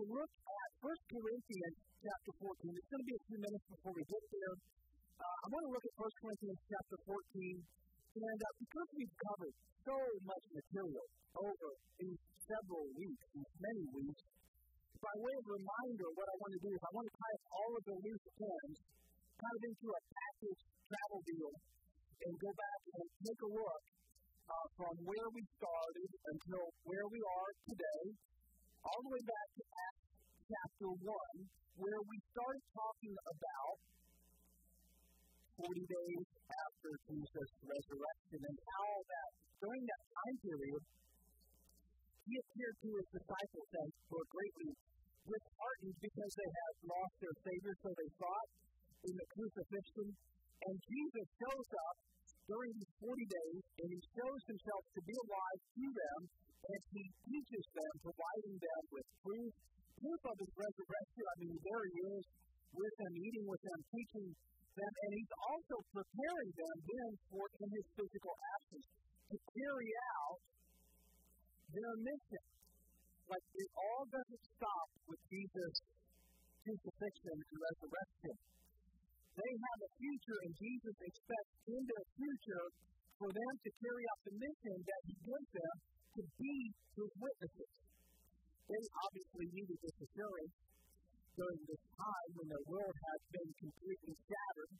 to look at 1 Corinthians chapter 14. It's going to be a few minutes before we get He appeared to his disciples and were greatly disheartened because they had lost their Savior, so they thought in the crucifixion. And Jesus shows up during these 40 days and he shows himself to be alive to them and he teaches them, providing them with proof, proof of his resurrection. I mean, there he is with them, eating with them, teaching them, and he's also preparing them then for in his physical absence to carry out their mission. Like it all doesn't stop with Jesus' crucifixion and resurrection. They have a future, and Jesus expects in their future for them to carry out the mission that He gives them to be His witnesses. They obviously needed this assurance during this time when their world has been completely shattered.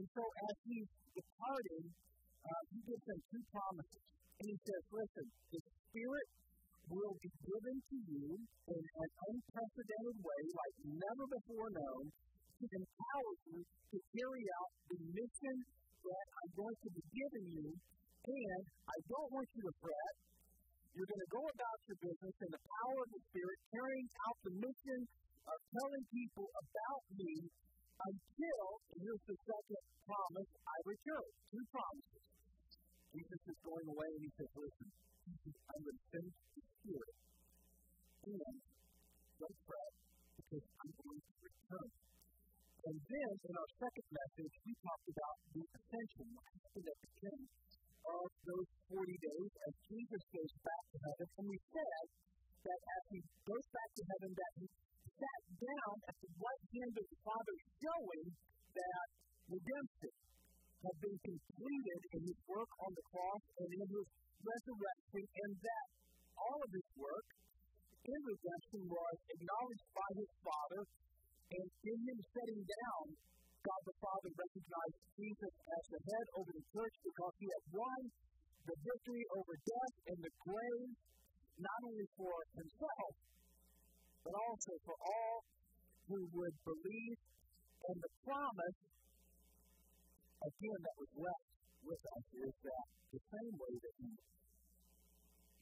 And so, as He's departing, uh, He gives them two promises. And He says, Listen, the Spirit will be given to you in an unprecedented way, like never before known, to empower you to carry out the mission that I'm going to be giving you. And I don't want you to fret. You're going to go about your business in the power of the Spirit, carrying out the mission of telling people about me until, here's the second promise, I return. Two promises. Jesus is going away and he says, listen, I would think to hear it. And don't fret, because I'm going to return. And then, in our second message, we talked about the ascension, what happened at the end of those 40 days as Jesus goes back to heaven. And we said that as he goes back to heaven, that he sat down at the right hand of the Father, showing that redemption had been completed in his work on the cross and in his resurrection, and that all of his work in redemption was acknowledged by his Father, and in him setting down, God the Father recognized Jesus as the head over the church because he had won the victory over death and the grave, not only for himself, but also for all who would believe in the promise, again, that was left with us is that the same way that he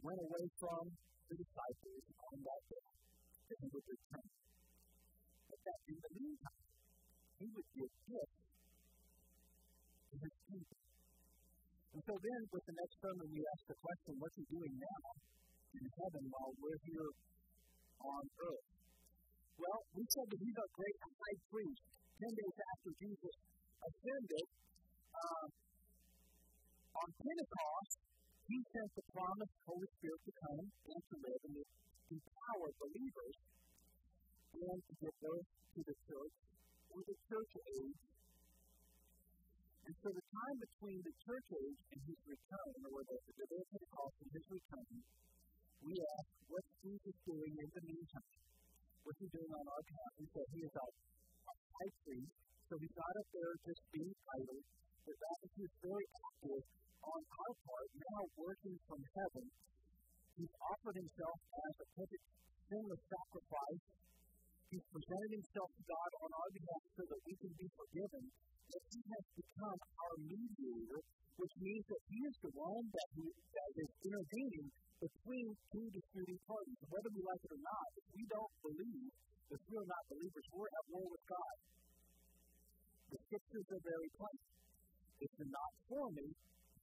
went away from the disciples on that day, then he would return. But that in the meantime, he would give gifts to his people. And so then, with the next sermon, we ask the question what's he doing now in heaven while we're here on earth? Well, we said that he's our great high priest. Ten days after Jesus ascended, uh, on Pentecost, he sent the promised Holy Spirit to come and to live and to empower believers and to give birth to the church or the church age. And so the time between the church age and his return, or the, the day of Pentecost and his return, we ask, what's Jesus doing in the meantime? What's he doing on our behalf? He said he is our, high priest, so he's not up there just being idle, but that is very active on our part, now working from heaven. He's offered himself as a perfect sinless sacrifice. He's presented himself to God on our behalf so that we can be forgiven. That he has become our mediator, which means that he is the one that, he, that is intervening between two disputing parties. Whether we like it or not, if we don't believe, if we are not believers, we're at war with God. The scriptures are very plain. If you're not for me,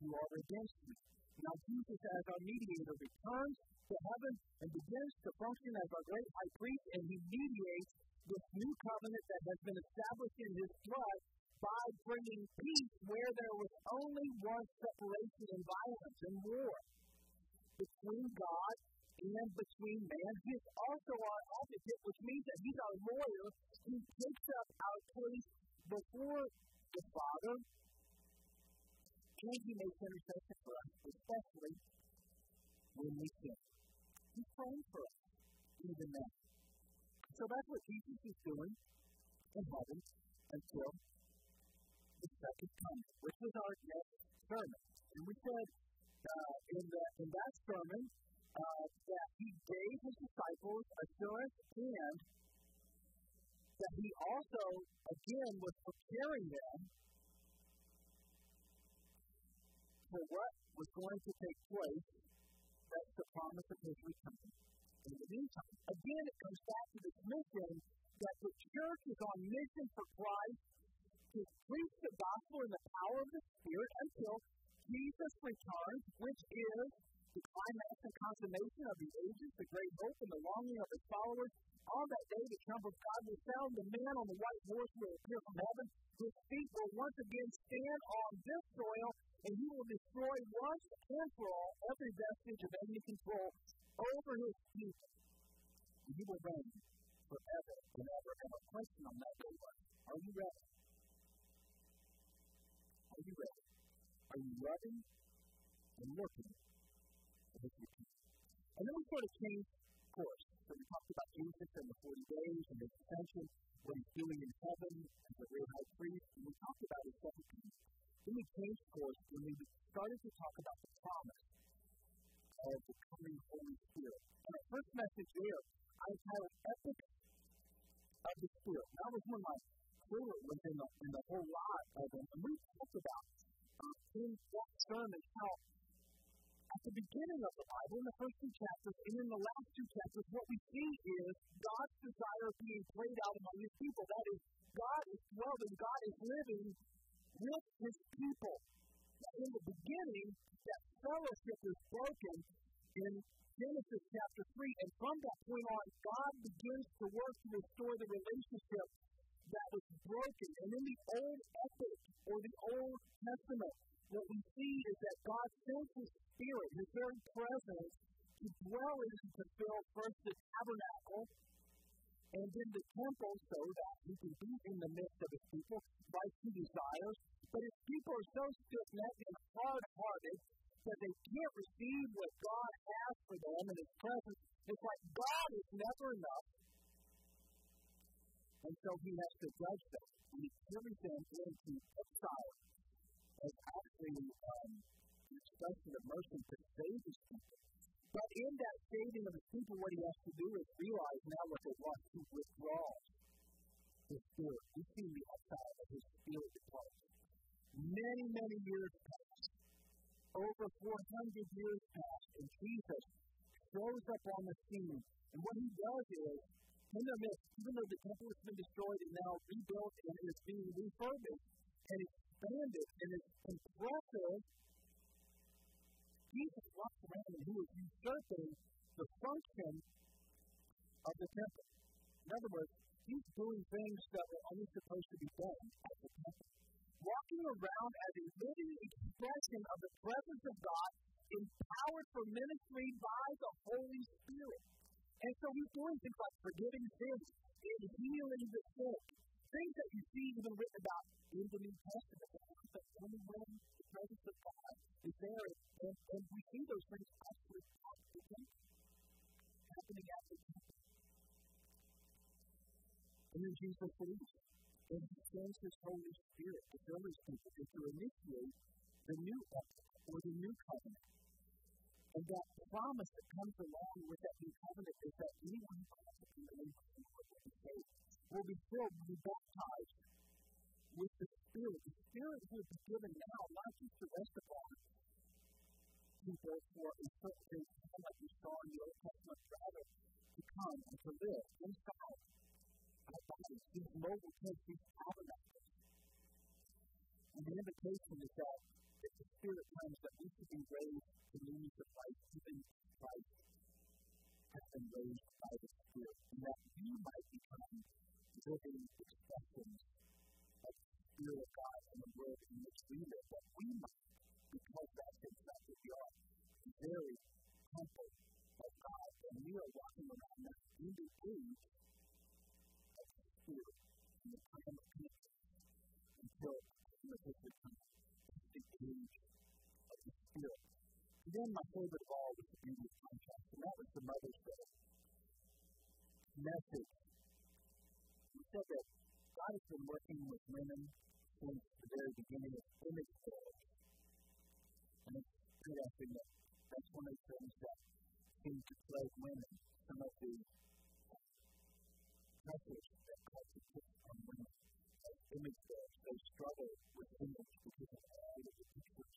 you are against me. Now Jesus, as our mediator, returns to heaven and begins to function as our great high priest, and he mediates this new covenant that has been established in his blood by bringing peace where there was only one separation and violence and war between God and between man. He is also our advocate, which means that he's our lawyer. He takes up our case before the Father, and he makes intercession for us, especially when we sin. He's praying for us, even now. So that's what Jesus is doing in heaven until the second coming, which was our next sermon. And we said uh, in, the, in that sermon uh, that he gave his disciples assurance and that he also, again, was preparing them for what was going to take place. That's the promise of his return. In the meantime, again, it comes back to this mission that the church is on mission for Christ to preach the gospel in the power of the Spirit until Jesus returns, which is the climax and consummation of the ages, the great hope and the longing of his followers. On that day, the trump of God will sound, the man on the white horse will appear from heaven. His feet will once again stand on this soil, and he will destroy once and for all every vestige of enemy control over his people. And he will reign forever and ever. And a question on that day was, are you ready? Are you ready? Are you loving and looking for his return? And then we sort of changed course. So we talked about Jesus and the 40 days and his ascension, what he's doing in heaven as a great high priest, and we talked about his second coming. Then we changed course when we started to talk about the promise of the coming Holy Spirit. And our first message there, I entitled Epoch of the Spirit. That was one of my favorite ones in the, in the whole lot of them. And we talked about uh, in that sermon how at the beginning of the Bible, in the first two chapters, and in the last two chapters, what we see is God's desire being played out among his people. That is, God is dwelling, God is living with his people. In the beginning, that fellowship is broken in Genesis chapter 3, and from that point on, God begins to work to restore the relationship that was broken. And in the Old Epoch, or the Old Testament, what we see is that God sends His Spirit, His very presence, to dwell in and to fill first the tabernacle and then the temple so that He can be in the midst of His people, like He desires. But His people are so stiff necked and hard hearted that they can't receive what God has for them in His presence. It's like God is never enough. And so He has to judge them. And He carries them into exile as actually um, an expression of mercy to save his people. But in that saving of his people, what he has to do is realize now what they want. He withdraws his spirit. We see the exile of his spirit departs. Many, many years pass. Over 400 years pass, and Jesus shows up on the scene. And what he does is, in the midst, even though the temple has been destroyed and now rebuilt and is being refurbished, and expanded and it's impressive. Jesus walks around and he is usurping the function of the temple. In other words, he's doing things that were only supposed to be done at the temple. Walking around as a living expression of the presence of God empowered for ministry by the Holy Spirit. And so he's doing things like forgiving sins and healing the sick. Things that you see even written about in the New Testament. That when the presence of God is there, and, and we see those things actually happening at the temple. And then Jesus leaves, and he sends his Holy Spirit to fill his people and to initiate the new epoch or the new covenant. And that promise that comes along with that new covenant is that anyone who calls upon the name of the Lord will be saved, will be filled, will be baptized with the Spirit. The Spirit will be given now, not just to rest upon people for a certain period of time, like we saw in the Old Testament, rather to come and to live inside our bodies, these mobile tents, these tabernacles. And the invitation is that if the Spirit comes, that we should be raised to newness of life, even Christ has been raised by the Spirit, and that we might become living expressions the of God in the world in which we live, that we might, because that's exactly we are, the very temple of God, and we are walking around now in the age of the Spirit, in the time of peace, until the return the age of the Spirit. And then my favorite of all was the beauty of contrast, and that was the Mother's Day message. He said that God has been working with women since the very beginning of image bearers. And it's interesting that that's one of the things that seem to plague women. Some of the uh, pressures that culture puts on women as uh, image bearers, they struggle with image because of all of the pictures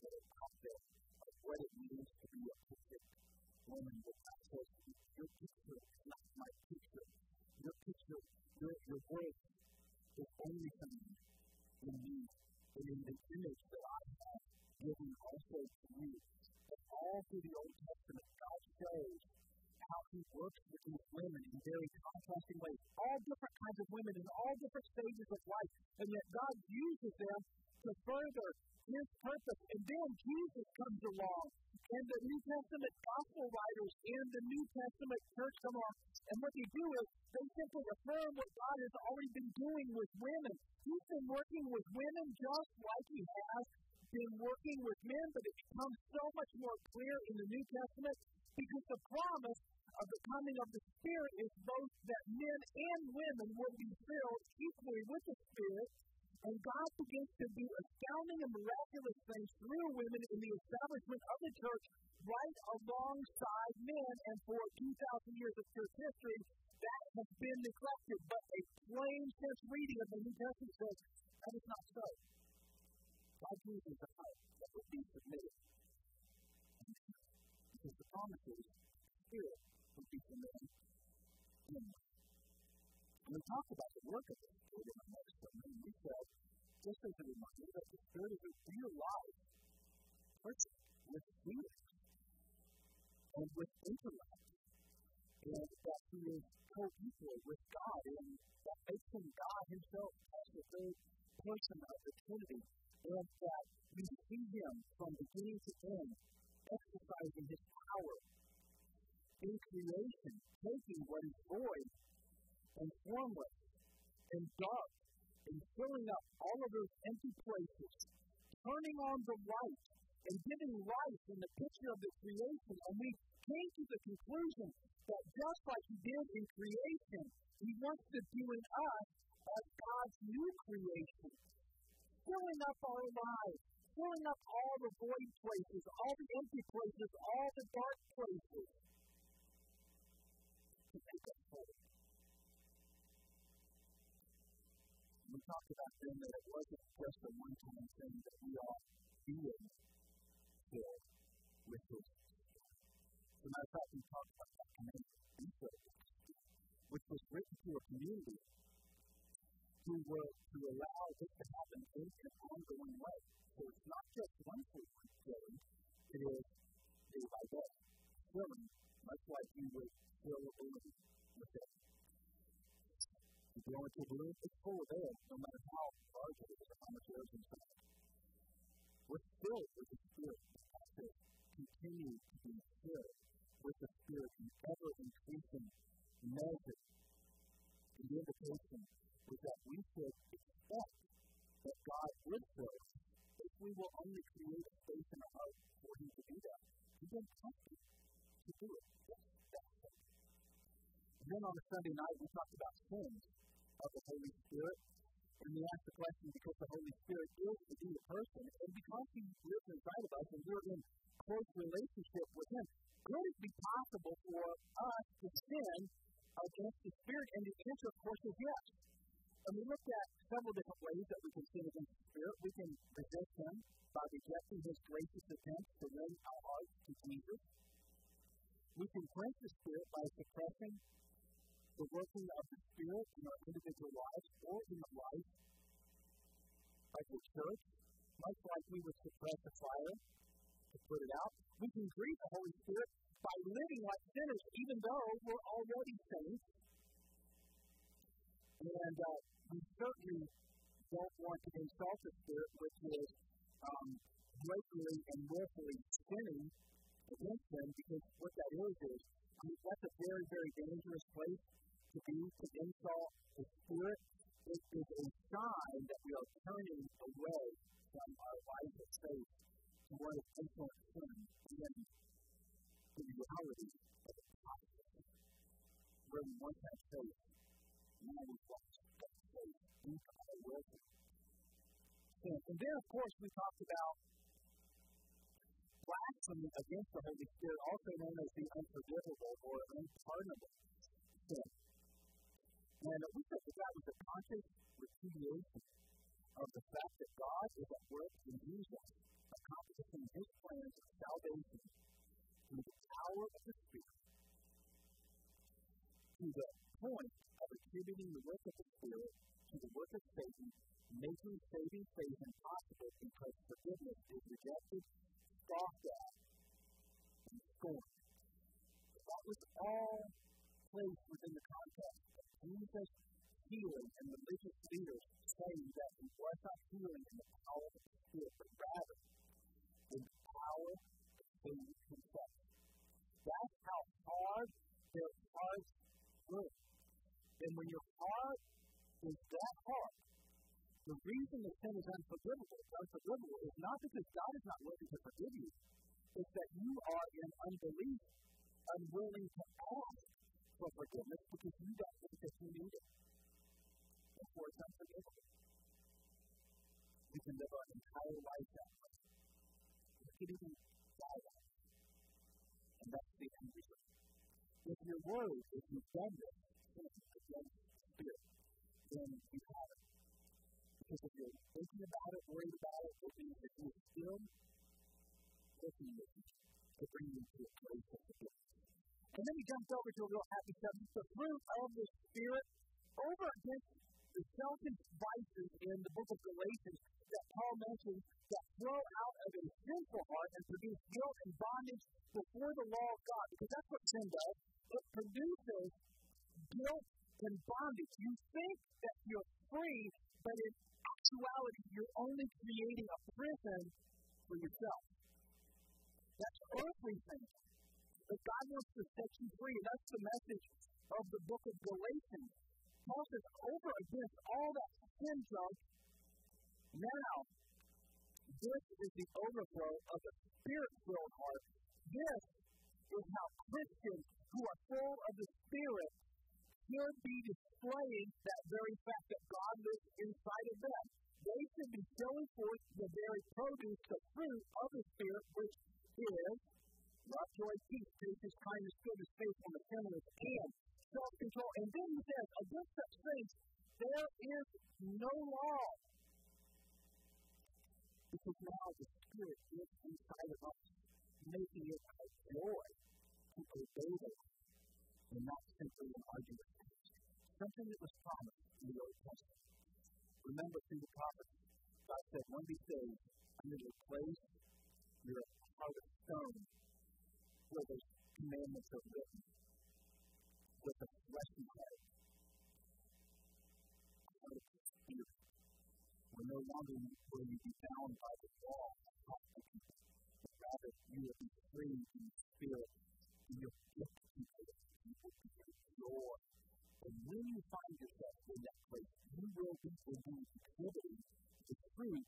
that are out there of what it means to be a perfect woman with access to your picture not my picture. Your picture, your, your voice is only found in in the image that I have given also to you. But all through the Old Testament, God shows how he works with these women in very contrasting ways. All different kinds of women in all different stages of life. And yet God uses them to further his purpose. And then Jesus comes along. And the New Testament gospel writers and the New Testament church come along. And what they do is they simply affirm what God has already been doing with women. He's been working with women just like he has been working with men, but it becomes so much more clear in the New Testament because the promise of the coming of the Spirit is both that men and women will be filled equally with the Spirit, and God begins to do astounding and miraculous things through women in the establishment of the church right alongside men. And for 2,000 years of church history, that has been neglected. But a plain sense reading of the New Testament says that is not so. God uses a heart that would be submitted. Because the promises, Spirit, would be submitted. And we talked about the work of the Spirit in our next sermon, we said, just as a reminder, that the Spirit is a real life person with feelings and with intellect, and that he is co-equal with God, and that makes him God himself as the third person of the Trinity, and that we see him from beginning to end exercising his power in creation, taking what is void and formless and dark and filling up all of those empty places, turning on the light and giving life in the picture of the creation. And we came to the conclusion that just like He did in creation, He wants to do in us as God's new creation, filling up our lives, filling up all the void places, all the empty places, all the dark places. Talked about then that it wasn't just a one time thing that we are being filled with His As a matter of fact, we talked about that command be filled which was written to a community who were to allow this to happen in an ongoing way. So it's not just one frequent filling, it is day by day filling, much like you would fill a balloon with it. If want to a balloon, it's full of air, no matter how large it is how much air is inside. We're filled with the Spirit, continue to be filled with the Spirit in ever increasing measure. And the invitation was that we should expect that God would fill us if we will only create a space in our heart for Him to do that. He doesn't have to, to do it. And then on a Sunday night, we talked about sins of the Holy Spirit. And we ask the question because the Holy Spirit is be a person, and because He lives inside of us and we're in close relationship with Him, could it be possible for us to sin against the Spirit? And the answer, of course, is yes. And we looked at several different ways that we can sin against the Spirit. We can resist Him by rejecting His gracious attempts to win our hearts to Jesus. We can quench the Spirit by suppressing the working of the Spirit in our individual lives or in the life of the church, much like we would suppress a fire to put it out. We can grieve the Holy Spirit by living like sinners, even though we're already saints. And uh, we certainly don't want to insult the Spirit, which is um, blatantly and willfully sinning against Him, because what that is is I mean, that's a very, very dangerous place to be, to insult the Spirit. It is a sign that we are turning away from our life of faith to infinite sin and the reality of the gospel. Where we once had faith, now we've lost faith into our worship. And then, of course, we talked about blasphemy against the Holy Spirit, also known as the unforgivable or unpardonable sin. And we said that that was a conscious repudiation of the fact that God is at work in Jesus, accomplishing his plans of salvation through the power of the Spirit to the point of attributing the work of the Spirit to the work of Satan, making saving faith impossible because forgiveness is rejected, scoffed at, and scorned. That was all placed within the context Jesus' healing and religious leaders saying that he was not healing in the power of the Spirit, but rather in the power of Satan himself. That's how hard their hearts were. And when your heart is that hard, the reason the sin is unforgivable, unforgivable is not because God is not willing to forgive you. It's that you are in unbelief, unwilling to ask for forgiveness because you don't think that you need it. Therefore, it's unforgivable. We can live our entire life that way. We could even die that way. And that's the end result. If your word, if you've done this, against the Spirit, then you have it. Because if you're thinking about it, worried about it, it means that you're still looking with you to bring you to a place of forgiveness. And then he jumps over to a real happy subject the fruit of the Spirit over against the selfish vices in the book of Galatians that Paul mentions that flow out of a sinful heart and produce guilt and bondage before the law of God. Because that's what sin does. It produces guilt and bondage. You think that you're free, but in actuality, you're only creating a prison for yourself. That's earthly thinking. But God wants to set you free, and that's the message of the book of Galatians. Paul says, over against all that sin junk, now, this is the overflow of a spirit filled heart. This is how Christians who are full of the Spirit should be displaying that very fact that God lives inside of them. They should be showing forth the very produce, the fruit of the Spirit, which is love, joy, peace, patience, kindness, goodness, faithfulness, gentleness, and self control. And then he says, against such things, there is no law. Because now the Spirit is inside of us, making it a joy to obey the law and not simply an argument. Something that was promised in the Old Testament. Remember through the prophets, God said, when we saved, I'm going to replace your heart of stone where the commandments are written with a fleshy heart. We're no longer will you be bound by the law but rather you will be free in the spirit, and you'll gift people you will be joy. And when you find yourself in that place, you will be indeed exhibiting the fruit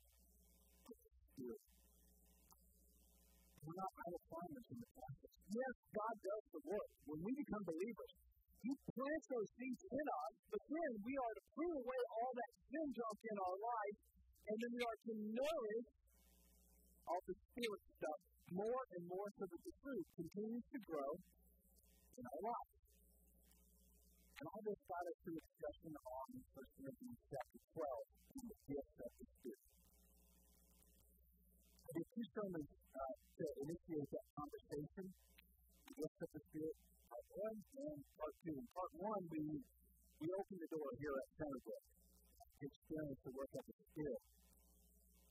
not idle farmers in the process. Yes, God does the work. When we become believers, He plants those seeds in us, but then we are to prune away all that sin junk in our life, and then we are to nourish all the spirit stuff more and more so that the fruit continues to grow in our lives. And all this got us to discussion on 1 Corinthians chapter 12 and the gifts of the Spirit. I did two sermons uh, to initiate that conversation, gifts of the Spirit, part one and part two. In part one, we, we opened the door here at Centerbrook to experience the work of the Spirit.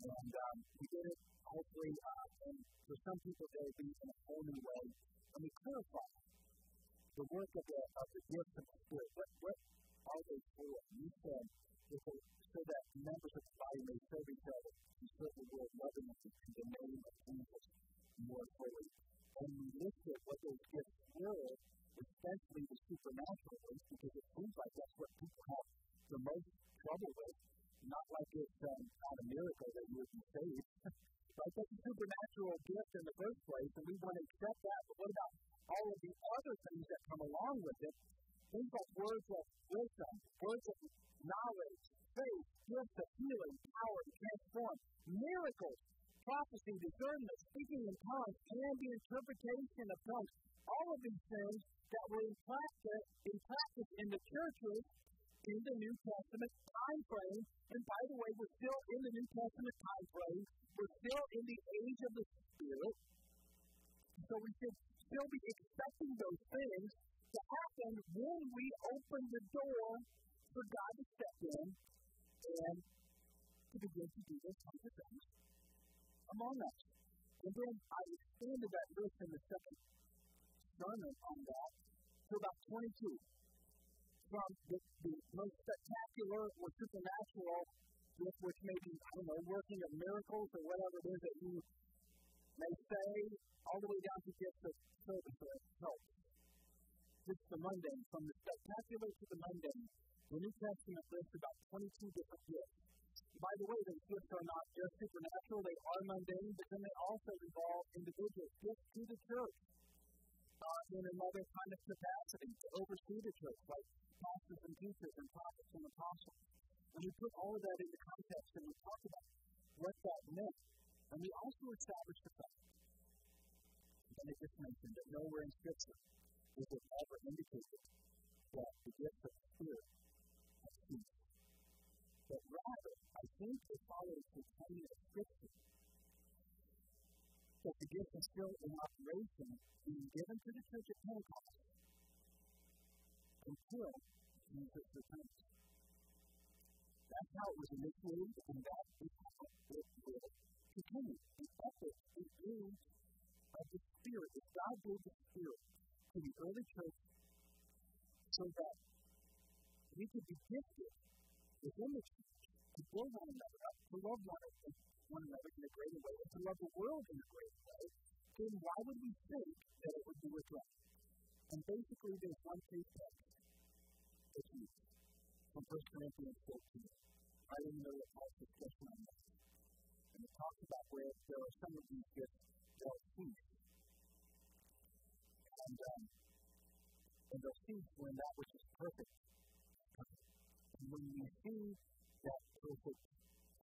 And um, we did it hopefully, uh, and for some people, there will be in a whole new way. And we clarified the work of the, of the gifts of the Spirit. What, what are they for? You said, if so that members of the body may serve each other and serve the world lovingly in the name of Jesus more fully. And we listed what those gifts were, especially the supernatural ones, because it seems like that's what people have the most trouble with. Not like it's um, not a miracle that you would be saved. right? That's a supernatural gift in the first place, and we want to accept that. But what about all of the other things that come along with it? Things like words of wisdom, words of knowledge, faith, gifts of healing, power to transform, miracles, prophecy, discernment, speaking in tongues, and the interpretation of tongues. All of these things that were in practice, in practice in the churches in the New Testament time frame. And by the way, we're still in the New Testament time frame. We're still in the age of the Spirit. So we should still be expecting those things to happen when we open the door for God to step in and to begin to do those kinds of things among us. And then I expanded that verse in the second sermon on that to about 22 from the, the most spectacular or supernatural which may be, I don't know, working of miracles or whatever it is that you may say, all the way down to gifts of service or help. Just the mundane, from the spectacular to the mundane. The New Testament lists about 22 different gifts. By the way, those gifts are not just supernatural, they are mundane, but then they also involve individual gifts to the church uh, in another kind of capacity to oversee the church, like pastors and teachers and prophets and apostles. And we put all of that into context and we talk about what that meant. And we also established the fact, and I just mentioned that nowhere in Scripture is it ever indicated that the gift of the Spirit ceased. But rather, I think it follows the training of Scripture that the gift is still in operation, being given to the church at Pentecost until Jesus returns. That's how it was initiated, and that is how it will continue. The epoch, the age of the Spirit, that God gave the Spirit to the early church so that we could be gifted the church to build one another up, to love one another, one another in a greater way, and to love the world in a greater way, then why would we think that it would be withdrawn? And basically, there's one key text that's used from 1 Corinthians 14. I didn't know that Paul's discussion on that. And it talks about where there are some of these gifts that are cease. And, um, and they'll cease when that which is perfect when we see that perfect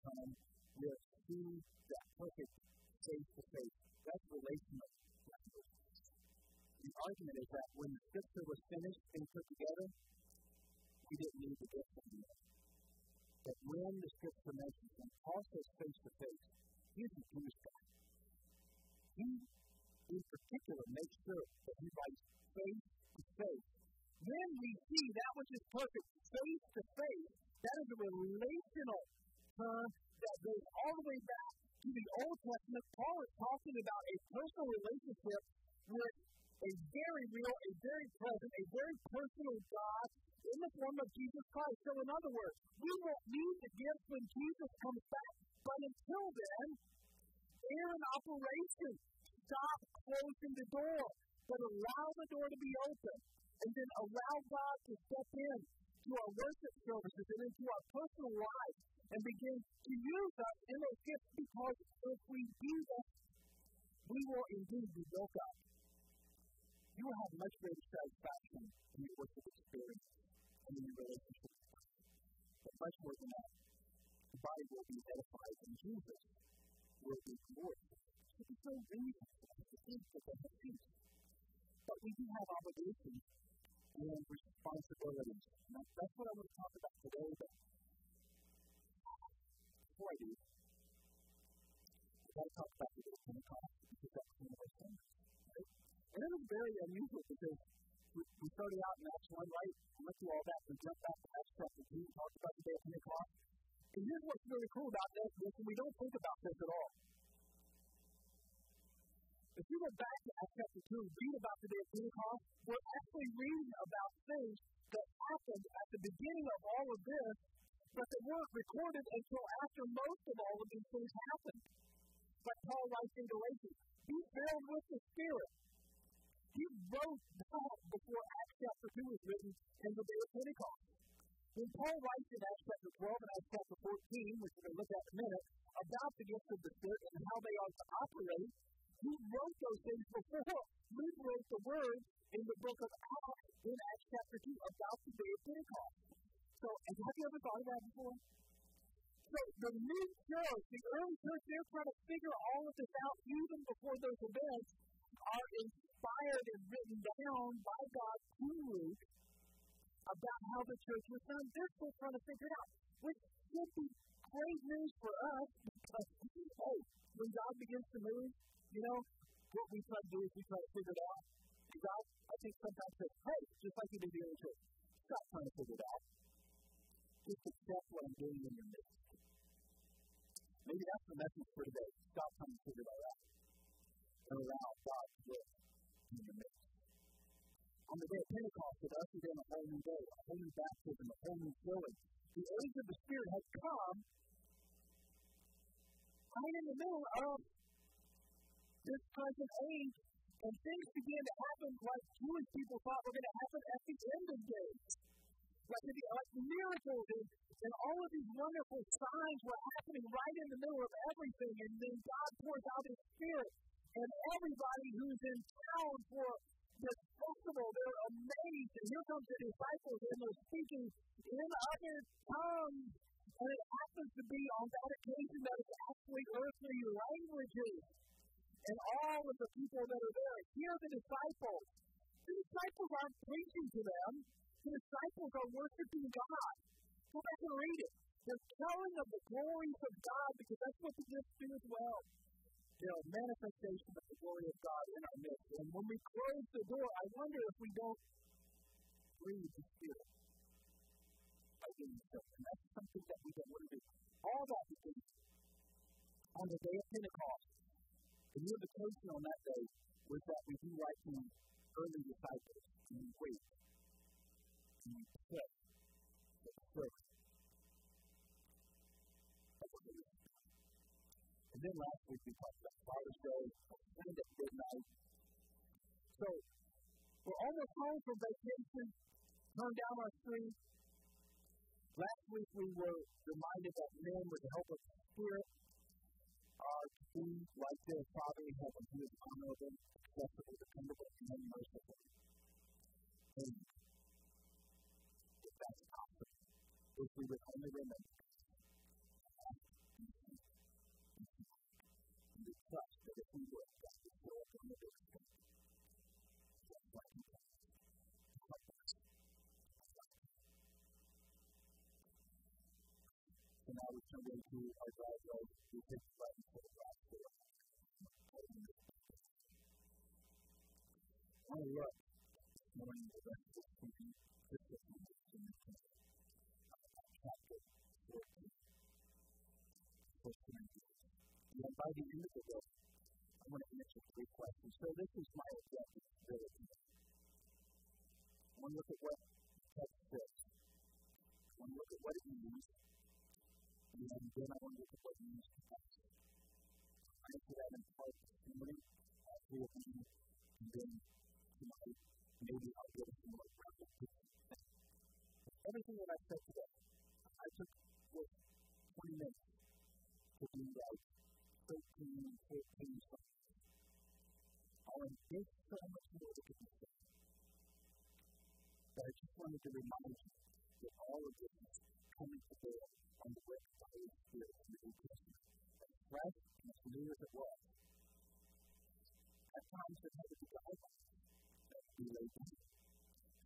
come, we'll see that perfect face to face. That's relational. The argument is that when the scripture was finished and put together, we didn't need the gift anymore. But when the scripture mentions him, Paul says face to face, he's a Jewish guy. He, in particular, makes sure that he writes face to face. When we see that which is perfect face to face, that is a relational term that goes all the way back to the Old Testament. Paul is talking about a personal relationship with a very real, a very present, a very personal God in the form of Jesus Christ. So, in other words, we won't need the gifts when Jesus comes back, but until then, they're in operation. stop closing the door, but allow the door to be open. And then allow God to step in to our worship services and into our personal lives and begin to use us in those gifts because if we do that, we will indeed be built up. You will have much greater satisfaction in your worship experience and in your relationship with God. But much more than that, the body will be edified and Jesus will be glorified. So there's no reason for us to think they peace. But we do have obligations and responsibilities. Now, that's what I want to talk about today. But before I do, I've to talk about the Pentecost because that's one of our sermons. Right? And it was very unusual because we, we started out in Acts 1, right? We went through all that. We jumped back to Acts chapter 2 and talked about the day of Pentecost. And here's what's really cool about this and we don't think about this at all. If you go back to Acts chapter 2 and read about the day of Pentecost, we're actually reading about things that happened at the beginning of all of this, but that weren't recorded until after most of all of these things happened. Like Paul writes in Galatians, be filled with the Spirit. He wrote that before Acts chapter 2 was written in the day of Pentecost. When Paul writes in Acts chapter 12 and Acts chapter 14, which we're going to look at in a minute, about the gifts of the Spirit and how they are to operate, he wrote those things before Luke wrote the words in the book of Acts, in Acts chapter 2, about the day of Pentecost. So, have you ever thought of that before? So, the new church, the early church, they're trying to figure all of this out even before those events are inspired and written down by God to Luke about how the church was done. They're still trying to figure it out, which should be great news for us because, hey, when God begins to move, you know, what we try to do is we try to figure it out. And God, I think sometimes says, hey, just like you did the other church, stop trying to figure it out. Just accept what I'm doing in your midst. Maybe that's the message for today. Stop trying to figure it out. And allow God to work in your midst. On the day of Pentecost, it ushered in a whole new day, a whole new baptism, a whole new filling. The age of the Spirit has come right in the middle of this present age, and things began to happen like Jewish people thought were going to happen at the end of days. Like, like miracles and, and all of these wonderful signs were happening right in the middle of everything, and then God pours out His Spirit, and everybody who's in town for this festival, they're amazed, and here comes the disciples, and they're speaking in other tongues, and it happens to be on that occasion that it's actually earthly languages and all of the people that are there hear the disciples. The disciples aren't preaching to them, the disciples are worshiping God. Go back and read it. They're telling of the glories of God because that's what the gifts do as well. You know, manifestation of the glory of God in our midst. And when we close the door, I wonder if we don't breathe the Spirit so. And that's something that we don't want to do. All that begins on the day of Pentecost the invitation on that day was that we do like the early disciples, and we wait, and we pray, and pray. And then last week we talked about Father's Day, and at midnight. So, we're almost home from vacation, turned down our street. Last week we were reminded that men were the help of the Spirit are true, like their Father in heaven, who is honorable, accessible, dependable, and merciful. And if that's possible, if we would only remember and we trust that if we would, that we will be able to So now we turn into our driveway. We take the right into the last door. I want to look this morning the rest of this evening. This is in chapter 14. First Corinthians. And by the end of the book, I want to answer three questions. So this is my objective really. To look at what the text says. To look at what it means and then again, I want to look at the I see that in part of memory, I three of them, and then tonight, maybe I'll get a more graphic picture. Everything that I said today, I took what 20 minutes to be like 13, 14 something. And there's so much more that could be said. But I just wanted to remind you that all of this is coming to bear on the work of the Holy Spirit in New Testament. As as new as it was, at times it had to be guidelines that we laid down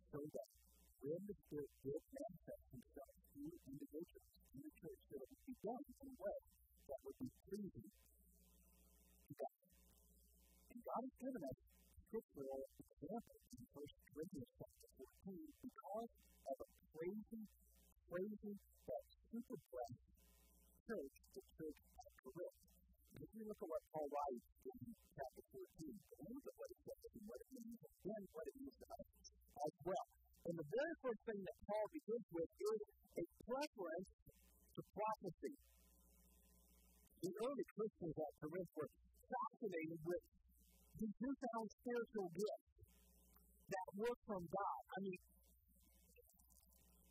so that when the Spirit did manifest himself through individuals in the church, that it would be done in a way that would be pleasing to God. And God has given us scriptural examples in 1 Corinthians chapter 14 because of a crazy, crazy, that super blessed church, the church at Corinth. And if you look at what Paul writes in chapter 14, look at what he says and what it means, and what it means to us as well. And the very first thing that Paul begins with is a preference to prophecy. The early Christians at Corinth were fascinated with these newfound spiritual gifts that were from God. I mean,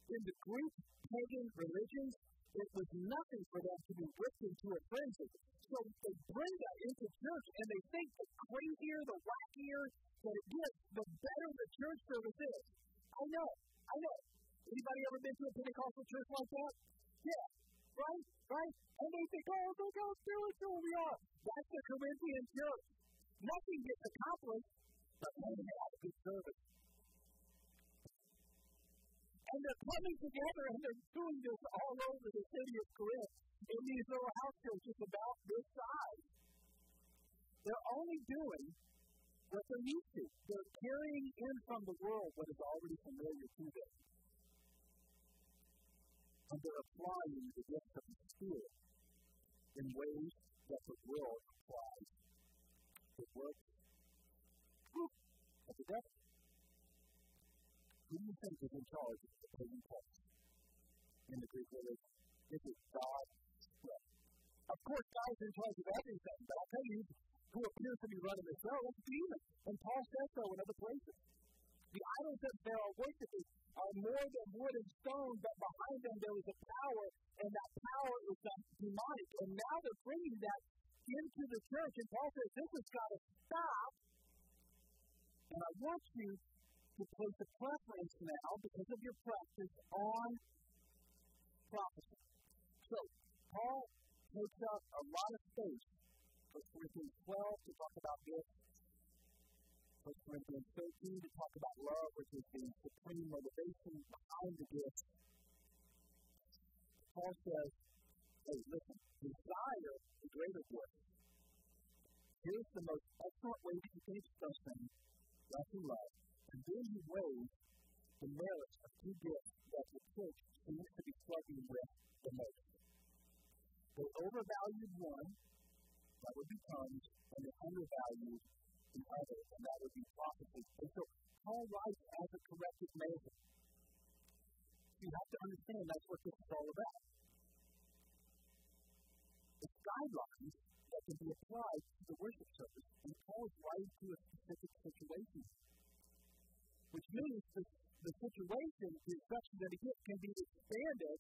in the Greek pagan religions, it was nothing for them to be whipped into a frenzy. So they bring that into church, and they think the crazier, the wackier that it gets, the better the church service is. I know, I know. Anybody ever been to a Pentecostal church like that? Yeah, right, right. And they think, oh, look how spiritual we are. That's the Corinthian church. Nothing gets accomplished, but they have a good service. And they're coming together and they're doing this all over the city of Corinth in these little house churches about this size. They're only doing what they're used to. They're carrying in from the world what is already familiar to them. And they're applying the gifts of the Spirit in ways that the world applies. It works of the devil. Who do you think is in charge of the pagan cults in the Greek religion? Is it God? Well, of course, God is in charge of everything, but I'll tell you who appears to be running the show is demons. And Paul says so in other places. The idols that they are worshiping are more than wood and stone, but behind them there is a power, and that power is demonic. And now they're bringing that into the church. And Paul says, This has got to stop. And I want you to place a preference now, because of your practice, on prophecy. So, Paul takes up a lot of space. 1 Corinthians 12 to talk about this. 1 Corinthians 13 to talk about love, which is the supreme motivation behind the gift. Paul says, hey, listen, desire the greater good. Here's the most excellent way that you can express them, love and love, and then he weighs the merits of two gifts that the church seems to be struggling with the most. They overvalued one, that would be tongues, and they undervalued the other, and that would be prophecy. And so Paul writes as a corrective measure. You have to understand that's what this is all about. It's guidelines that can be applied to the worship service, and Paul's writing to a specific situation which means the, the situation is such that a gift can be expanded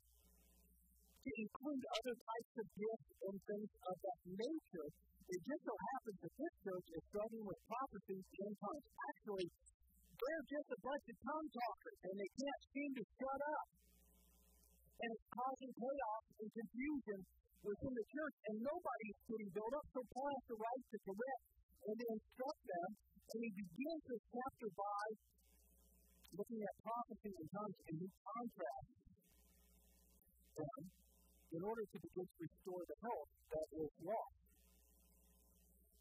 to include other types of gifts and things of that nature. It just so happens that this church is struggling with prophecies in tongues. Actually, they're just a bunch of tongue talkers, and they can't seem to shut up. And it's causing chaos and confusion within the church, and nobody's getting built up. So Paul has to write to correct and instruct them. And he begins this chapter by looking at prophecy and tongues in new contrast them in order to begin to restore the health that was lost.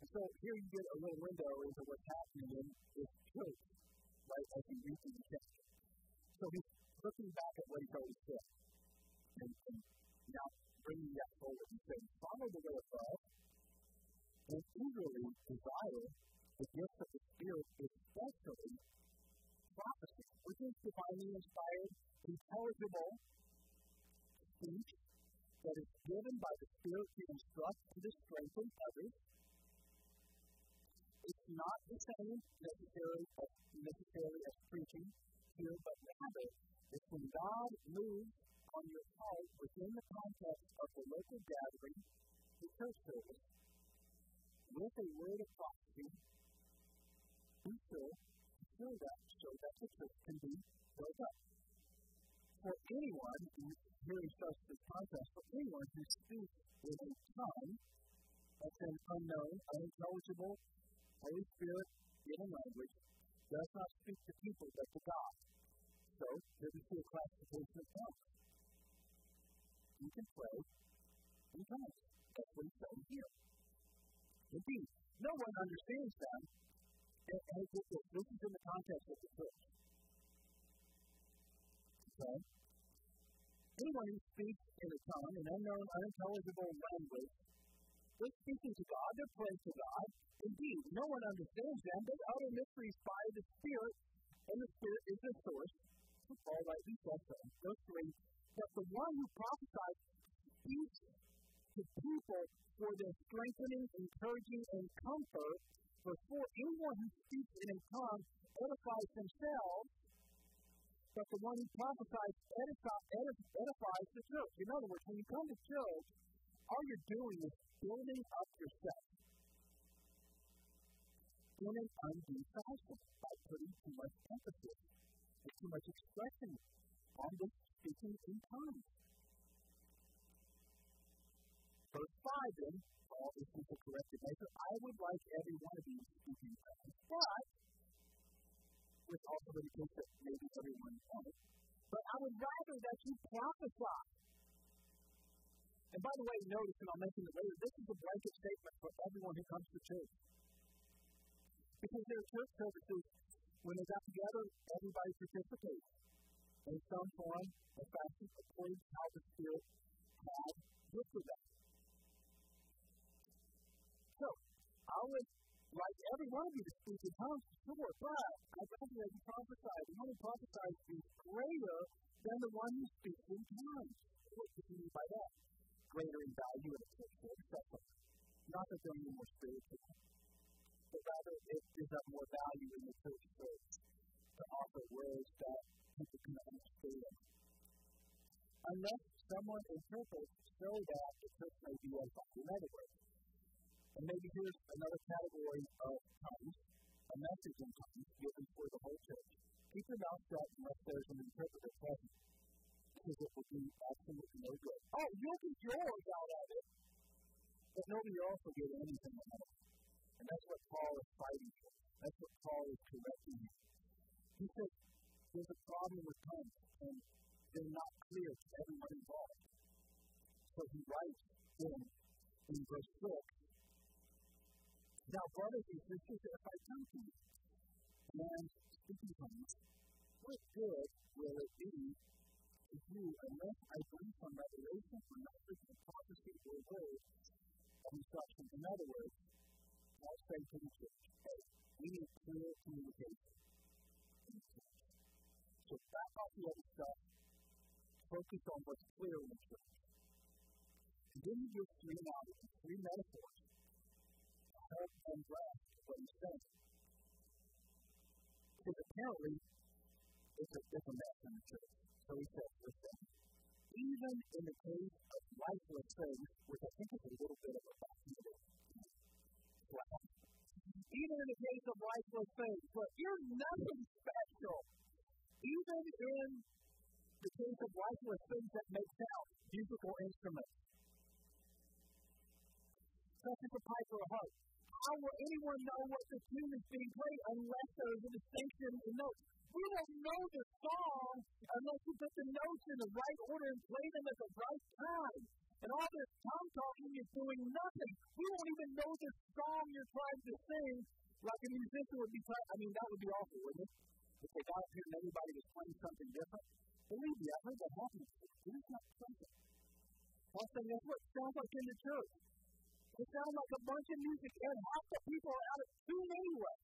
And so here you get a little window into what's happening in this church, right, as you read through the chapter. So he's looking back at what he's already said. And, and now bringing that forward. He says, follow the way of God and eagerly desire the gifts of the Spirit, especially prophecy, which is divinely inspired, intelligible speech that is given by the Spirit to instruct and to strengthen others. It's the same necessarily as, necessarily as preaching here, but rather it's when God moves on your heart within the context of the local gathering, the church service, with a word of prophecy, be show that, so that the church can be built up. For anyone, here he starts this context, for anyone who speaks in a tongue that's an unknown, unintelligible, Holy Spirit given language, does not speak to people but to God. So, here we see a classification of tongues. You can pray in tongues. That's what he's saying here. Indeed, no one understands them. And, and this, is in the context of the church. Okay? Anyone who speaks in a tongue, an unknown, unintelligible language, they're speaking to God, they're praying to God. Indeed, no one understands them. They utter mysteries by the Spirit, and the Spirit is the source. Paul rightly says so. Verse 3 But the one who prophesies speaks to people for their strengthening, encouraging, and comfort. For 4 Anyone who speaks in a tongue edifies themselves, but the one who prophesies edifies the church. In other words, when you come to church, all you're doing is building up yourself in an undue fashion by putting too much emphasis and too much expression on this speaking in tongues. Verse 5 then, Paul is with the corrected measure. I would like every one of you to in tongues, but, which also indicates that maybe everyone wanted, but I would rather that you prophesy. And by the way, notice, and I'll mention it later, this is a blanket statement for everyone who comes to church. Because there are church services, when they got together, everybody participates in some form or fashion according to how the Spirit had gifted them. So, I would like every one of you to speak in tongues, sure, but I rather you prophesy. The one who prophesies is greater than the one who speaks in tongues. What do you mean by that? greater in value in a spiritual acceptance. Not that they're any more spiritual, but rather it gives up more value in the church service to offer words that people can understand. Unless someone interprets so that the church may be edified. In other words, and maybe here's another category of tongues, a message in tongues given for the whole church. Keep your mouth shut unless there's an interpreter present because it will do absolutely no good. Oh, you'll get yours out of it, but nobody else will get anything out of it. And that's what Paul is fighting for. That's what Paul is correcting here. He says there's a problem with tongues, and they're not clear to everyone involved. So he writes in, in verse 6 Now, brothers and sisters, if I come to you and speaking tongues, what good will it be to you unless I bring some revelation or knowledge of prophecy or word of instruction. In other words, Paul said to the church, hey, we need clear communication in. So back off the other stuff, focus on what's clear in the church. And then he gives three analogies, three metaphors help them grasp what he's saying. Because apparently, it's a, it's a mess in the church. So he says, listen, even in the case of lifeless things, which I think is a little bit of a backhanded flag, even in the case of lifeless things, but you're nothing special. Even in the case of lifeless things that make sound, musical instruments, such as a pipe or a harp. How will anyone know what the tune is being played unless there is a distinction in notes? We won't know the song unless you put the notes in the right order and play them at the right time. And all this tongue talking is doing nothing. We won't even know the song you're trying to sing like a musician would be trying. I mean, that would be awful, wouldn't it? If they got up here and everybody was playing something different. Believe me, I've heard that happen. It's not something. One thing that's what sounds like in the church. It sounds like a bunch of music, and half the people are out of tune anyway.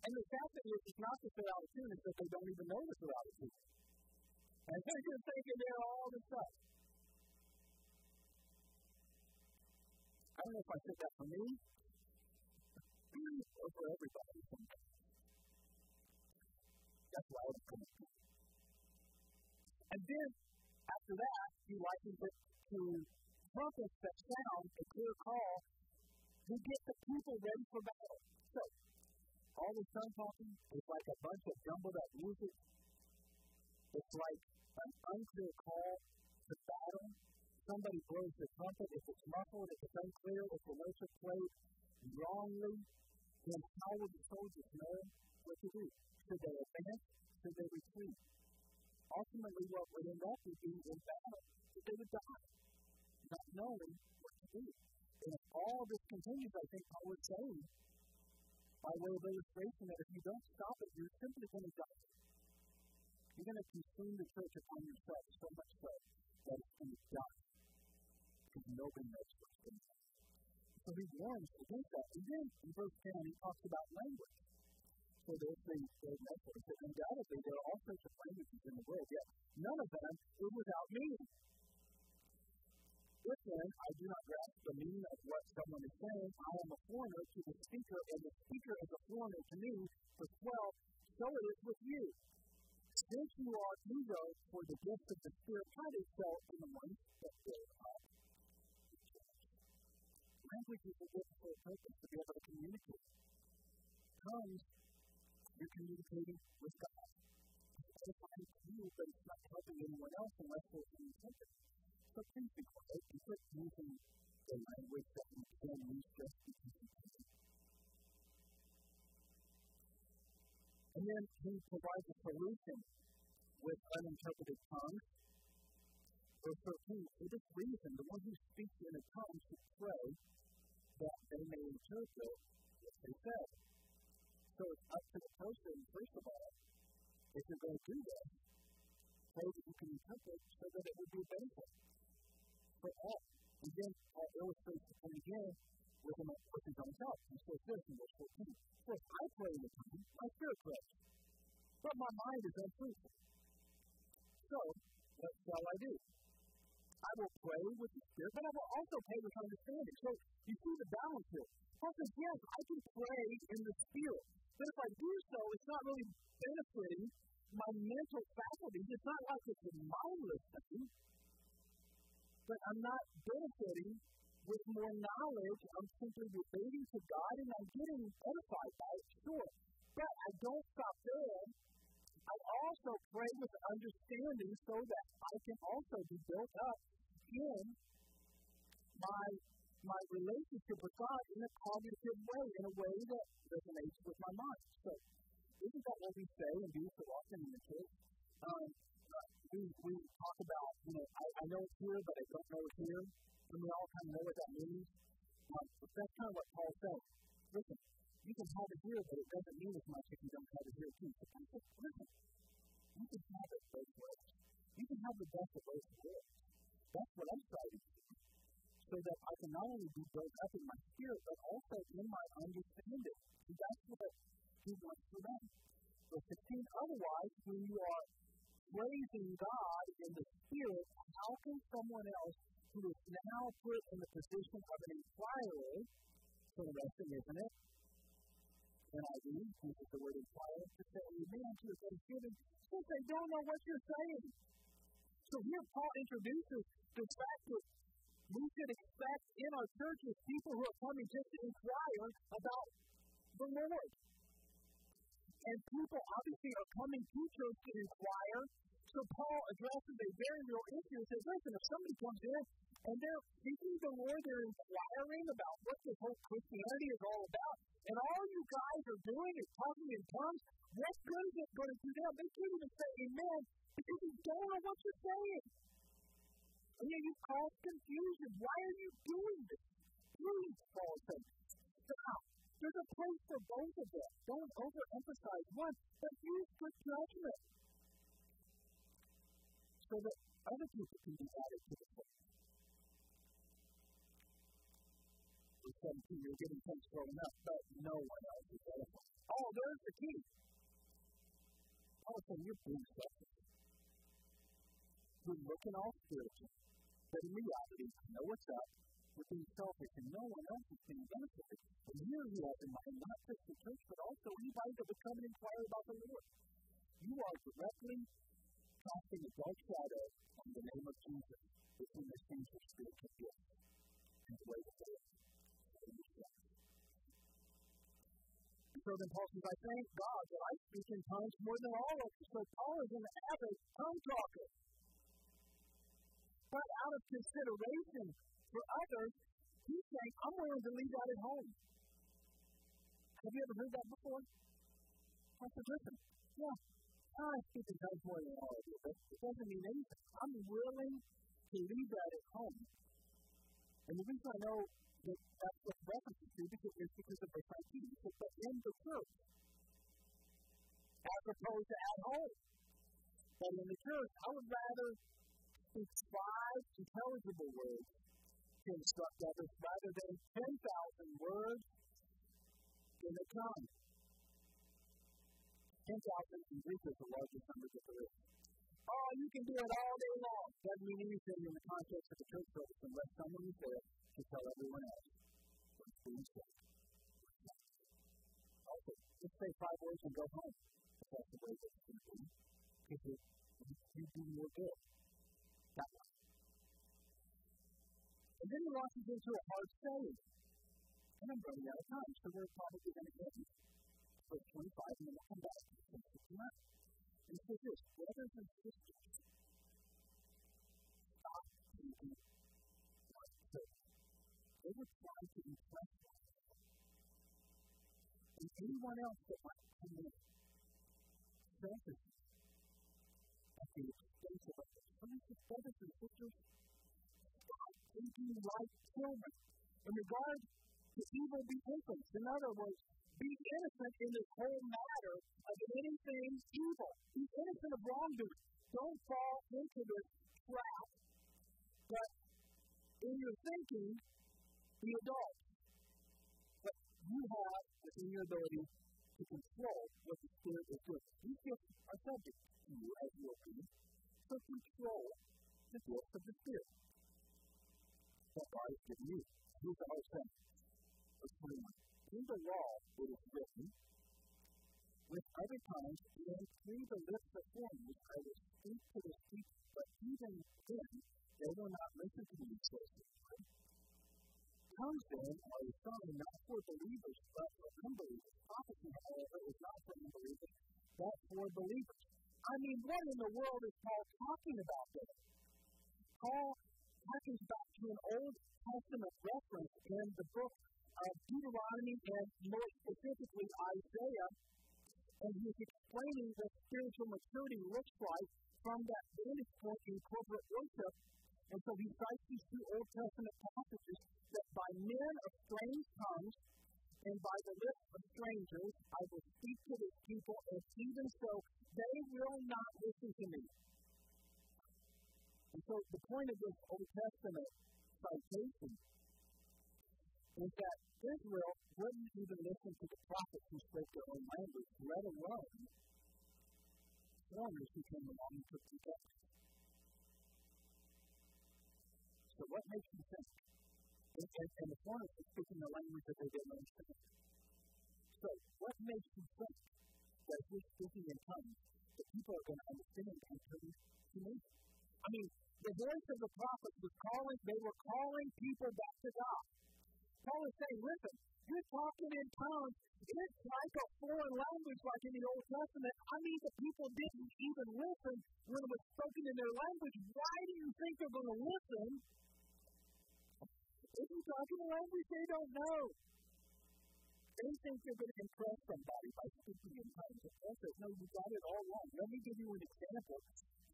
And the fact that it's not that they're out of tune, it's that they don't even know that they're out of tune. And they're just thinking they're all this stuff. I don't know if I said that for me. over everybody. That's why I was coming. And then, after that, he likens it to trumpets that sound a clear call to get the people ready for battle. So, all the sun talking is like a bunch of jumbled up music. It's like an unclear call to battle. Somebody blows the trumpet. If it's muffled, if it's unclear, if the are played wrongly, then how would the soldiers know what to do? Should they advance? Should they retreat? Ultimately, what would end up would be in battle that they would die, knowing what to do. And if all this continues, I think Paul is saying, by way of illustration, that if you don't stop it, you're simply going to die. You're going to consume the church upon yourself so much so that it's going to die. Because nobody knows what's going to happen. So he warns against that. And then in verse 10, he talks about language. So there's the, message that undoubtedly there are all sorts of languages in the world, yet none of them is without meaning. If then I do not grasp the meaning of what someone is saying, I am a foreigner to the speaker, and the speaker is a foreigner to me. Verse 12, so it is with you. Since you are eager for the gift of the Spirit, try to excel in the ones that build up. Language is a gift for a purpose to be able to communicate. Tongues, you're communicating with God. It's not helping anyone else unless there's an intention. Be quiet and quit using the language that you can use just because you can. And then he provides a solution with uninterpreted tongues. Verse 13, for this reason, the one who speaks in a tongue should pray that they may interpret what they say. So it's up to the person, first of all, if you're going to do this, pray that you can interpret again with, him, with his own self. He says this in verse 14. For if I pray in the tongue, my spirit prays, but my mind is unfruitful. So, what shall I do? I will pray with the Spirit, but I will also pray with understanding. So, you see the balance here. Paul says, yes, I can pray in the Spirit, but if I do so, it's not really benefiting my mental faculties. It's not like it's mindless thing but I'm not benefiting with more knowledge. I'm simply relating to God and I'm getting edified by it, sure. But I don't stop there. I also pray with understanding so that I can also be built up in my my relationship with God in a cognitive way, in a way that resonates with my mind. So, isn't that what we say and do so often in the church? Um, we, we talk about, you know, I, I know it's here, but I don't know it's here. And we all kind of know what that means. Um, but that's kind of what Paul says. Listen, you can have it here, but it doesn't mean as much if you don't have it here too. So Paul says, listen, you can have it both ways. You can have the best of both worlds. That's what I'm striving for. So that I can not only be built up in my spirit, but also in my understanding. And that's what he wants for them. Verse 16, otherwise, when you are praising God in the Spirit, how can someone else who is now put in the position of an inquirer, so interesting, isn't it? NIV uses the word inquirer to say amen to a thanksgiving since they don't know what you're saying. So here Paul introduces the fact that we should expect in our churches people who are coming just to inquire about the Lord. And people obviously are coming to church to inquire. So Paul addresses a very real issue and says, listen, if somebody comes in and they're seeking the Lord, they're inquiring about what this whole Christianity is all about, and all you guys are doing is talking in tongues, what good is it going to do them? They can't even say amen because you don't know what you're saying. And yet you cause confusion. Why are you doing this? Please, Paul says, stop. There's a place for both of them. Don't overemphasize one, but use good judgment so that other people can be added to the faith. Verse 17, you're getting things thrown up, but no one else is edified. Oh, there's the key. All of a you're being selfish. You're looking all spiritual, but in reality, I know what's up, with being selfish and no one else is being benefited. And here he has in mind not just the church, but also anybody that would come and inquire about the Lord. You are directly casting a dark shadow on the name of Jesus within the things of spiritual gifts and the way that are. So then Paul says, I thank God that I speak in tongues more than all of you. So Paul is an avid tongue talker. But out of consideration for others, he's saying, I'm willing to leave that at home. Have you ever heard that before? I said, listen, yeah, I speak in tongues more than all of you, but it doesn't mean anything. I'm willing to leave that at home. And the reason I know that that's what references to because it's because of criteria. But in the church, as opposed to at home. But in the church, I would rather speak five intelligible words to instruct others rather than 10,000 words in a tongue. 10,000 in Greek is the largest number that there is. Oh, you can do it all day long. Doesn't mean anything in the context of the church service unless someone is there to tell everyone else what's being said. Also, just say five words and go home. If that's the way that it's going to be. Because you, you do more good. That way. And then he launches into a hard saying. And I'm running out of time, so we're probably going to get for 25 and come back to the consumer. And it says this, brothers and sisters, stop thinking like this. They were trying to impress one and anyone else that might come in. Selfishness at the expense of others. Friendship, brothers and sisters, stop thinking like children in regard to evil behaviors. In other words, be innocent in this whole matter of anything evil. Be innocent of wrongdoing. Don't fall into this trap. But in your thinking, be adults. But you have within your ability to control what the Spirit is doing. These gifts are subject to you as you obey. So control the gifts of the Spirit. That God has given you. Here's the whole thing. Verse 21 in the law it is written, with other tongues and through the lips of foreigners I will speak to the sheep, but even then they will not listen to me, says the Lord. Tongues then are a sign not for believers, but for unbelievers. Prophecy, however, is not for unbelievers, but for believers. I mean, what in the world is Paul talking about there? Paul harkens back to an Old Testament reference in the book of Deuteronomy and more specifically Isaiah, and he's explaining what spiritual maturity looks like from that vantage point in corporate worship. And so he cites And, and, the foreigners were speaking the language that they didn't understand. So what makes you think that if you're speaking in tongues, that people are going to understand and turn to me? I mean, the voice of the prophets was calling, they were calling people back to God. Paul is saying, listen, you're talking in tongues. It's like a foreign language, like in the Old Testament. I mean, the people didn't even listen when it was spoken in their language. Why do you think they're going to listen? You're talking language they don't know, they think they're going to impress somebody by speaking in tongues. Paul says, no, you got it all wrong. Let me give you an example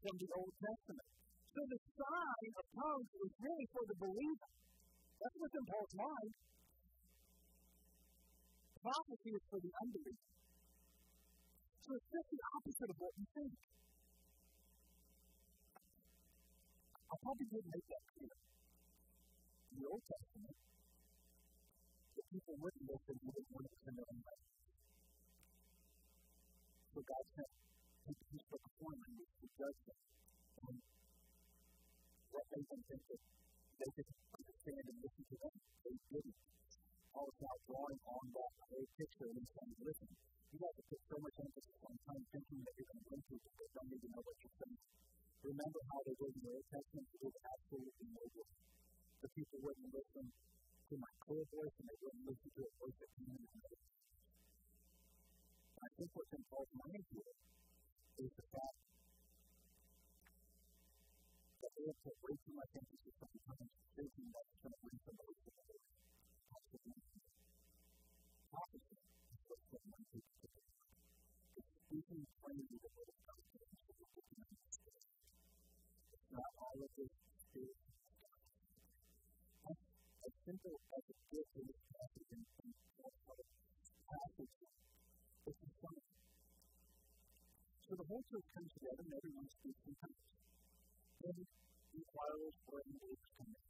from the Old Testament. So the sign of tongues was really for the believer. That's what's in Paul's mind. Prophecy is for the unbeliever. So it's just the opposite of what you think. I probably didn't make that clear. The Old Testament, the people wouldn't listen even when it was in their own language. So God sent people spoke a foreign language to judge them. And what them think that they could understand and listen to them. They didn't. Paul is now drawing on that whole picture and saying, listen, you guys have put so much emphasis on time thinking that you're going to win people that don't even know what you're saying. Remember how they did in the Old Testament? It was absolutely So the whole church comes together and everyone speaks in tongues. Then the followers or unbelievers come in.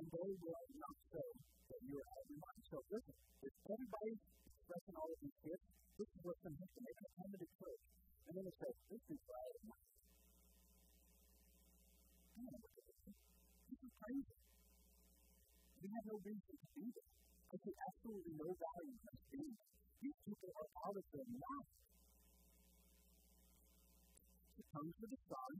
And they will not show that you are out of your mind. So listen, if everybody's expressing all of these gifts, this is what's going to happen. They're going to come to the church and then it says, This is right. I don't know what this is. This is crazy. We have no reason to do this. I see absolutely no value in us doing. These people are out of their mind. It comes to the Son,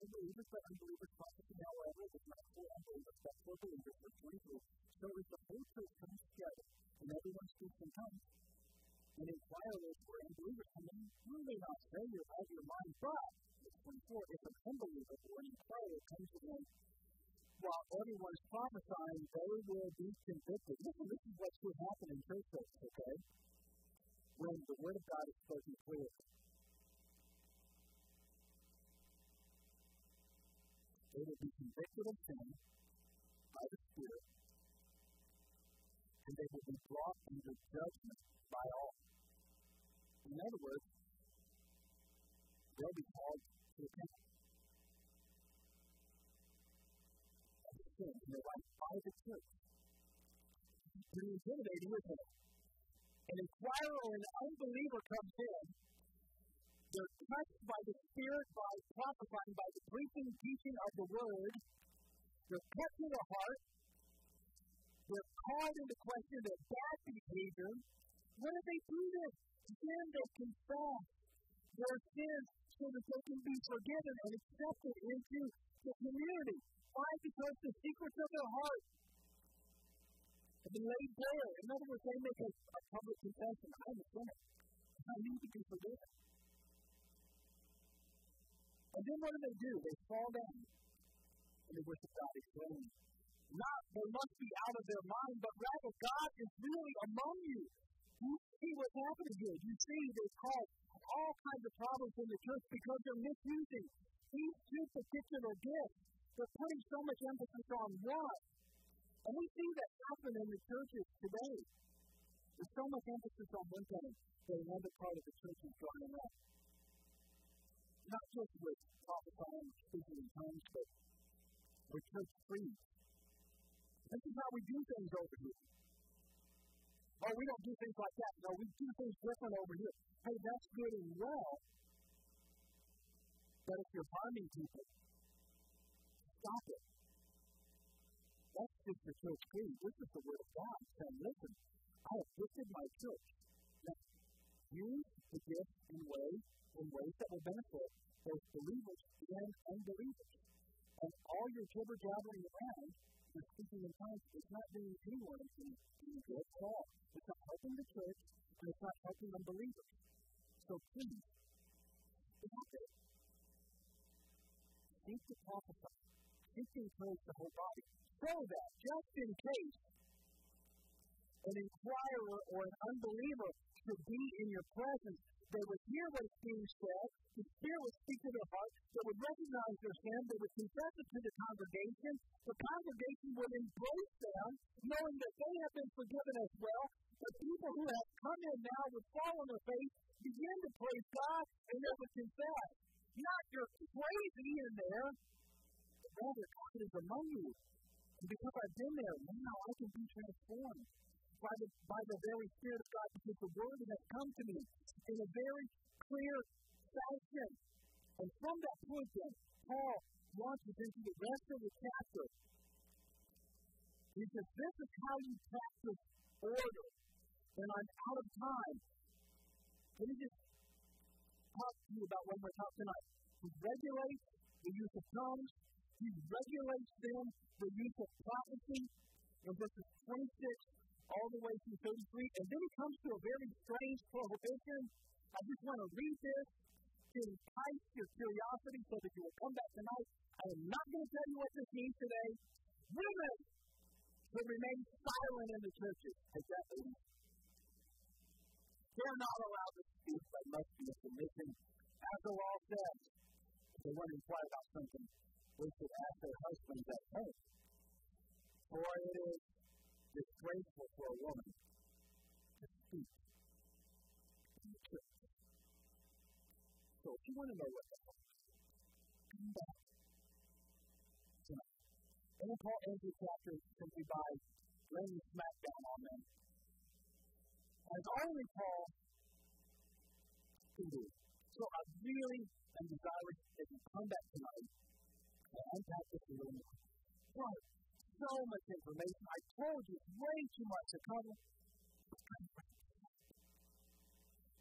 the believers, but unbelievers prophecy, however, is not for unbelievers, but for believers, verse 22. So if the whole church comes together and everyone speaks in tongues, and inquirers or unbelievers come in, you may not say you're out of your mind, but, verse 24, if an unbeliever or an inquirer comes in while everyone is prophesying, they will be convicted. Listen, this is what should happen in church okay? When the Word of God is spoken clearly. They will be convicted of sin by the Spirit, and they will be brought under judgment by all. In other words, they'll be called to account. Sin in their life by the church. Pretty intimidating, isn't it? An inquirer an unbeliever comes in, they're touched by the Spirit, by prophesying, by the preaching, teaching of the Word. They're cut to the heart. They're called into question their bad behavior. What do they do then? Then they confess their sins so that they can be forgiven and accepted into the community. Why? Because the secrets of their heart have been laid bare. In other words, they make a, a public confession. I'm a sinner. I need to be forgiven. And then what do they do? They fall down and they worship God explaining. Not they must be out of their mind, but rather God is really among you. You see what's happening here. You see they cause all kinds of problems in the church because they're misusing these two particular gifts. They're putting so much emphasis on one. And we see that happen in the churches today. There's so much emphasis on one thing that another part of the church is drying up. Not just with prophesying, speaking in tongues, but with church creeds. This is how we do things over here. Oh, we don't do things like that. No, we do things different over here. Hey, that's good and well. But if you're harming people, stop it. That's just the church creed. This is the word of God saying, listen, I have gifted my church. Now, use the gift in ways in ways that will benefit both believers and unbelievers. And all your jibber jabbering around and speaking in tongues is not doing anyone any, any good at all. It's not helping the church, and it's not helping unbelievers. So please, stop it. Seek to prophesy encourage the whole body. So that, just in case an inquirer or an unbeliever should be in your presence, they would hear what is being said, the Spirit would speak to their heart, they would recognize their sin, they would confess it to the congregation, the congregation would embrace them, knowing that they have been forgiven as well. The people who have come in now would fall on their face, begin to praise God, and they would confess. Not you're crazy in there, rather God is among you. And because I've been there, now I can be transformed by the, by the very Spirit of God because the Word has come to me in a very clear fashion. And from that point then, Paul launches into the rest of the chapter He says, This is how you practice order. And I'm out of time. Let me just talk to you about one more talk tonight. He regulates the use of tongues. He regulates then the use of prophecy in verses 26 all the way through 33. And then he comes to a very strange prohibition. I just want to read this to entice your curiosity so that you will come back tonight. I am not going to tell you what this means today. Women will remain silent in the churches. Ladies. They're not allowed to speak, but must be a submission. As the law says, if they want to inquire about something, they should ask their husbands at home. For it is disgraceful for a woman to speak in the church. So if you want to know what that is, come back tonight. And Paul ends this chapter simply by laying smackdown on them. As only Paul can do. So I really am desirous that you come back tonight and unpack this a little more. So much information. I told you way too much to cover.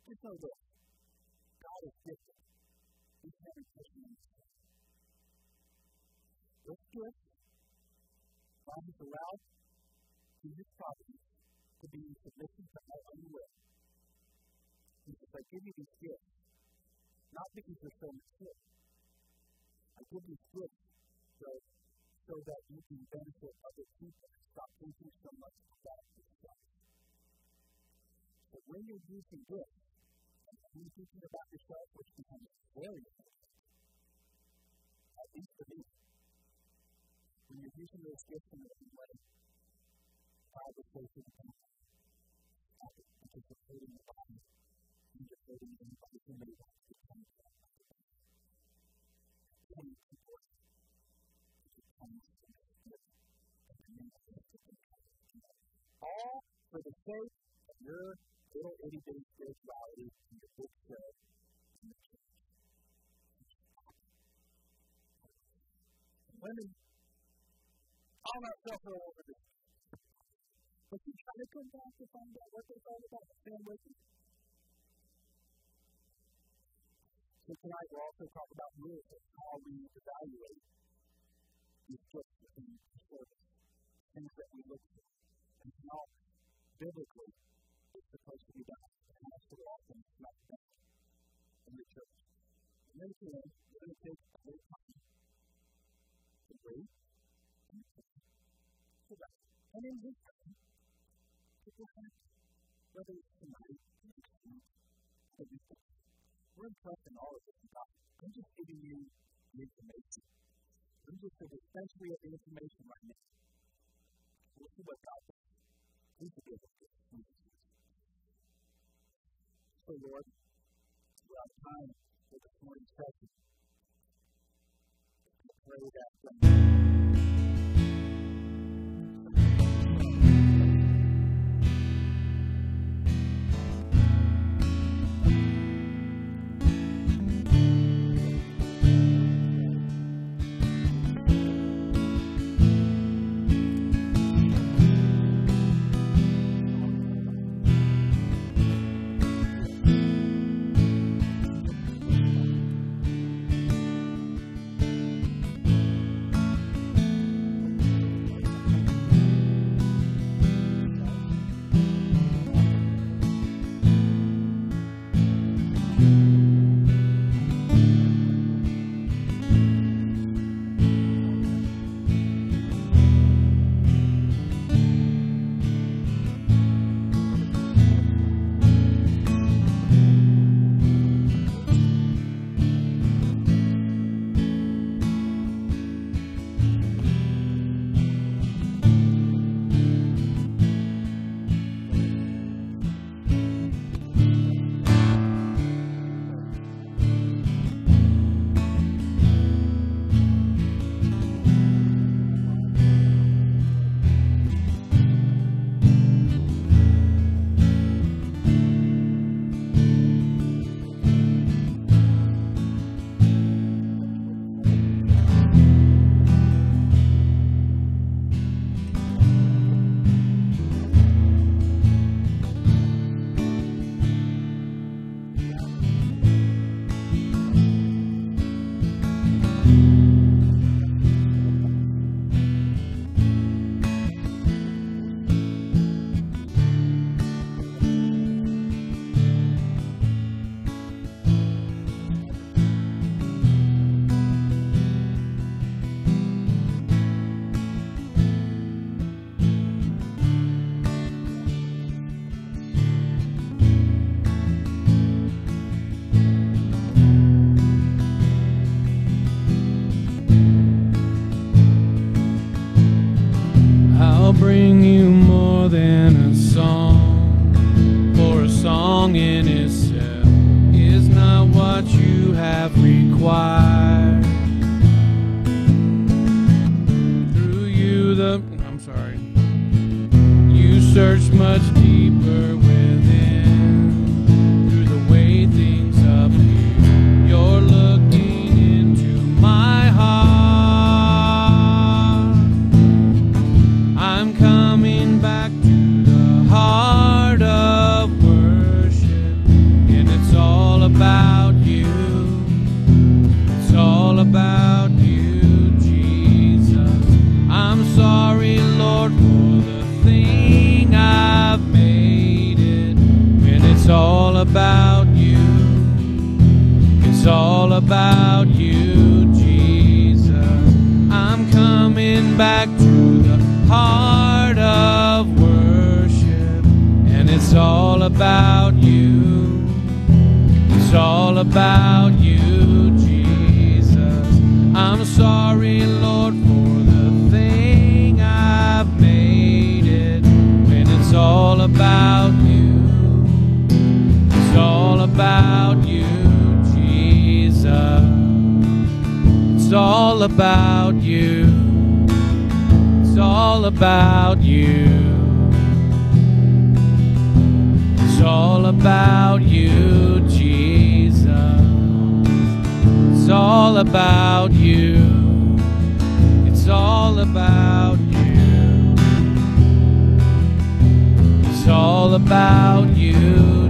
Just know this. God is different. He's every person in this This gift, God has allowed to his property to be in submission to my own will. He says, I give you these gifts, not because you're so mature. I give you gifts so, so that you can benefit other people stop thinking so much about yourself. So when you're using gifts, you're thinking about yourself, which becomes very important, at least for me, when you're using those gifts in a way, God will say to the because you're hurting the body and you're hurting anybody who may want to come All for the sake of your little itty bitty spirituality and your big prayer. Women, I'm not suffering over this. But you try to come back to find out what they thought about the family. So tonight we'll also talk about rules of how we evaluate these gifts in service, things that we look for, and how biblically it's supposed to be done, and how so often it's not done in the church. And then again, we're going to take a little time to breathe and to rest. And in this time, whether it's tonight or next week, we're impressing all of this God. I'm just giving you the information. I'm just a dispensary of information right now. We'll see what God does. Please forgive us. So, Lord, we're out of time for this morning's session. I pray that. all about you. It's all about you, Jesus. It's all about you. It's all about you. It's all about you.